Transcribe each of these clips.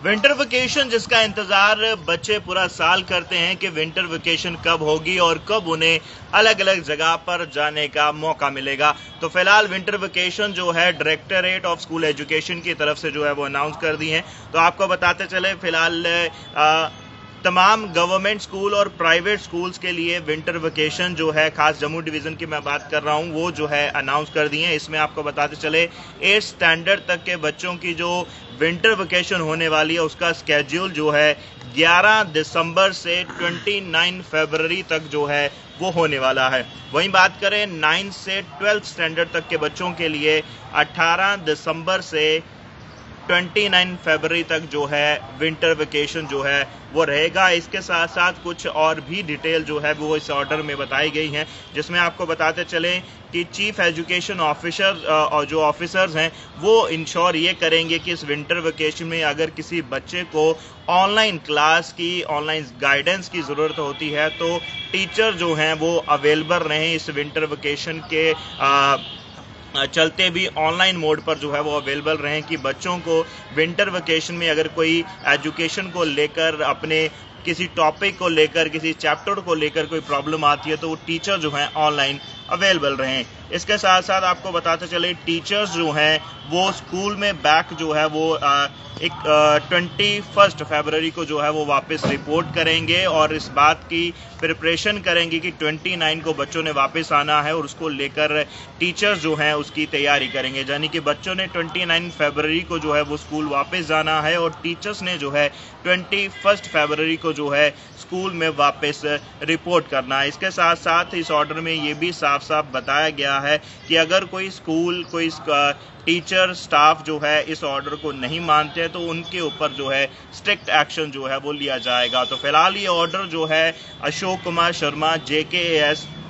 Winter vacation जिसका इंतज़ार बच्चे पूरा साल करते हैं कि विंटर वेकेशन कब होगी और कब उन्हें अलग अलग जगह पर जाने का मौका मिलेगा। तो फ़िलहाल विंटर वेकेशन जो है, डायरेक्टरेट ऑफ़ स्कूल एजुकेशन की तरफ़ से जो है वो अनाउंस कर दी है। तो आपको बताते चले, फ़िलहाल तमाम गवर्नमेंट स्कूल और प्राइवेट स्कूल्स के लिए विंटर वेकेशन जो है, खास जम्मू डिवीज़न की मैं बात कर रहा हूँ, वो जो है अनाउंस कर दिए इसमें आपको बताते चले, एट स्टैंडर्ड तक के बच्चों की जो विंटर वेकेशन होने वाली है, उसका स्केड्यूल जो है 11 दिसंबर से 29 फरवरी तक जो है, वो होने वाला है। वहीं बात करें नाइन्थ से 12 स्टैंडर्ड तक के बच्चों के लिए 18 दिसंबर से 29 फरवरी तक जो है विंटर वेकेशन जो है वो रहेगा। इसके साथ साथ कुछ और भी डिटेल जो है वो इस ऑर्डर में बताई गई हैं जिसमें आपको बताते चलें कि चीफ एजुकेशन ऑफिसर और जो ऑफिसर्स हैं वो इंश्योर ये करेंगे कि इस विंटर वेकेशन में अगर किसी बच्चे को ऑनलाइन क्लास की ऑनलाइन गाइडेंस की ज़रूरत होती है तो टीचर जो हैं वो अवेलेबल रहें इस विंटर वेकेशन के आ, चलते भी ऑनलाइन मोड पर जो है वो अवेलेबल रहें कि बच्चों को विंटर वेकेशन में अगर कोई एजुकेशन को लेकर, अपने किसी टॉपिक को लेकर, किसी चैप्टर को लेकर कोई प्रॉब्लम आती है तो वो टीचर जो हैं ऑनलाइन अवेलेबल रहें। इसके साथ साथ आपको बताते चले टीचर्स जो हैं वो स्कूल में बैक जो है वो आ, एक ट्वेंटी फ़र्स्ट फेबररी को जो है वो वापस रिपोर्ट करेंगे और इस बात की प्रिपरेशन करेंगे कि ट्वेंटी नाइन को बच्चों ने वापस आना है और उसको लेकर टीचर्स जो हैं उसकी तैयारी करेंगे। यानी कि बच्चों ने ट्वेंटी नाइन फेबररी को जो है वो स्कूल वापस जाना है और टीचर्स ने जो है ट्वेंटी फ़र्स्ट फेबररी को जो है स्कूल में वापस रिपोर्ट करना है। इसके साथ साथ इस ऑर्डर में ये भी साफ़ साफ़ बताया गया है कि अगर कोई स्कूल, कोई टीचर, स्टाफ जो है इस ऑर्डर को नहीं मानते हैं तो उनके ऊपर जो है स्ट्रिक्ट एक्शन जो है वो लिया जाएगा। तो फ़िलहाल ये ऑर्डर जो है Ashok Kumar Sharma J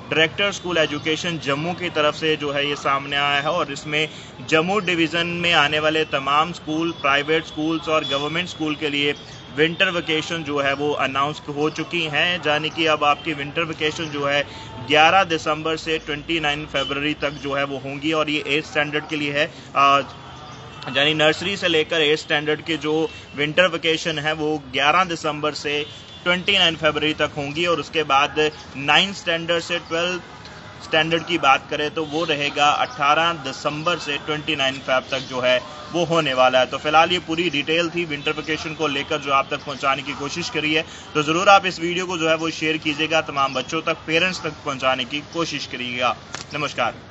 director school education Jammu की तरफ़ से जो है ये सामने आया है और इसमें जम्मू डिवीज़न में आने वाले तमाम स्कूल, प्राइवेट स्कूल्स और गवर्नमेंट स्कूल के लिए विंटर वेकेशन जो है वो अनाउंस हो चुकी हैं। यानी कि अब आपकी विंटर वेकेशन जो है 11 दिसंबर से 29 फरवरी तक जो है वो होंगी और ये एट स्टैंडर्ड के लिए है। यानी नर्सरी से लेकर एट स्टैंडर्ड के जो विंटर वेकेशन है, वो 11 दिसंबर से 29 फरवरी तक होंगी और उसके बाद नाइन्थ स्टैंडर्ड से ट्वेल्थ स्टैंडर्ड की बात करें तो वो रहेगा 18 दिसंबर से 29 फैब तक जो है, वो होने वाला है। तो फ़िलहाल ये पूरी डिटेल थी विंटर वेकेशन को लेकर जो आप तक पहुँचाने की कोशिश करी है। तो ज़रूर आप इस वीडियो को जो है वो शेयर कीजिएगा, तमाम बच्चों तक पेरेंट्स तक पहुँचाने की कोशिश करिएगा। नमस्कार।